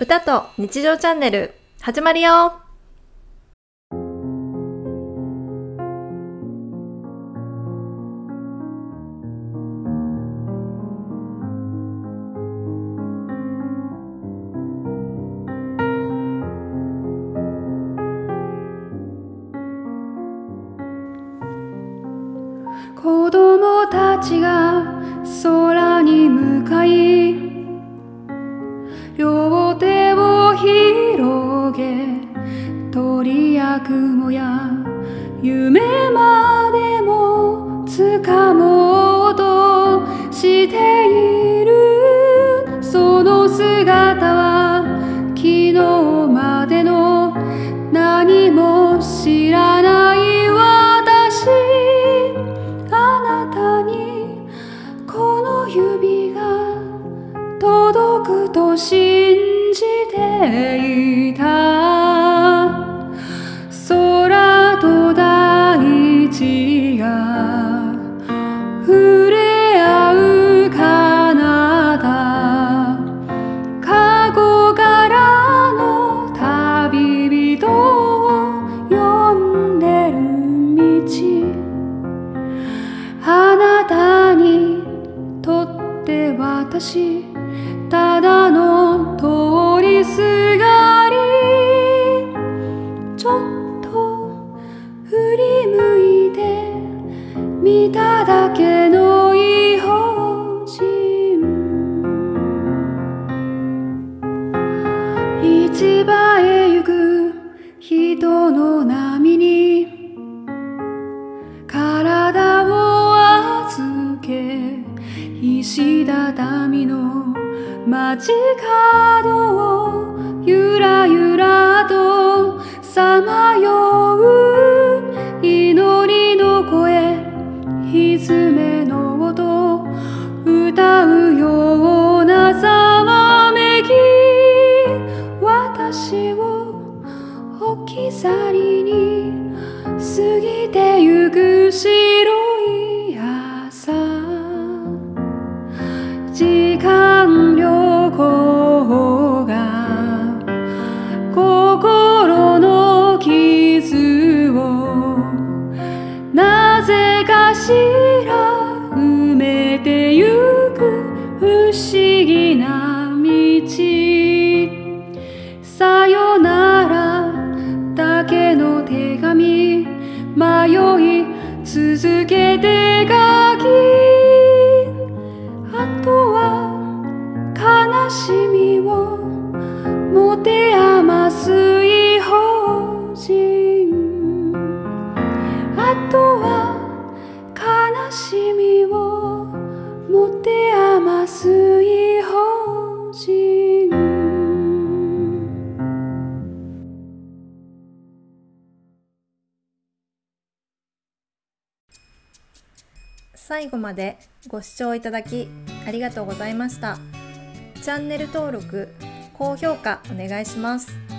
歌と日常チャンネル始まるよ。子供たちが空に向かいや雲や夢までも掴もうとしているその姿は昨日までの何も知らない私あなたにこの指が届くと信じていた私ただの通りすがりちょっと振り向いて見ただけの異邦人。市場へ行く人の波に体石畳の街角をゆらゆらとさまよう祈りの声歪めの音歌うようなざわめき。私を置き去りに過ぎてゆく白時間旅行が心の傷をなぜかしら埋めてゆく不思議な道。さよならだけの手紙迷い続けて書きとは悲しみを持て余す異邦人。最後までご視聴いただきありがとうございました。チャンネル登録高評価お願いします。